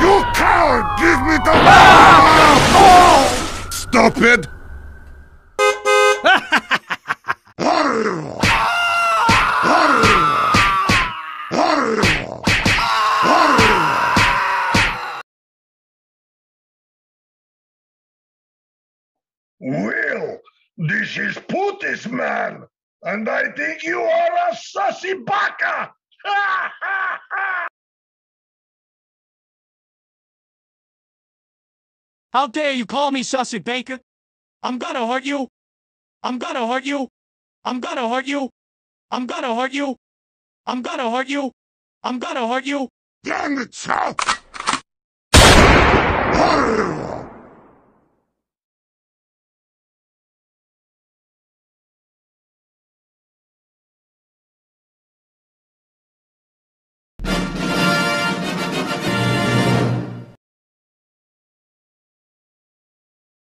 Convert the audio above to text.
You coward! Give me the... Ah! Stop it! Well, this is Putis, man, and I think you are a sussy baka! How dare you call me Sussy Baka? I'm gonna hurt you. I'm gonna hurt you. I'm gonna hurt you. I'm gonna hurt you. I'm gonna hurt you. I'm gonna hurt you. Damn it, Chow!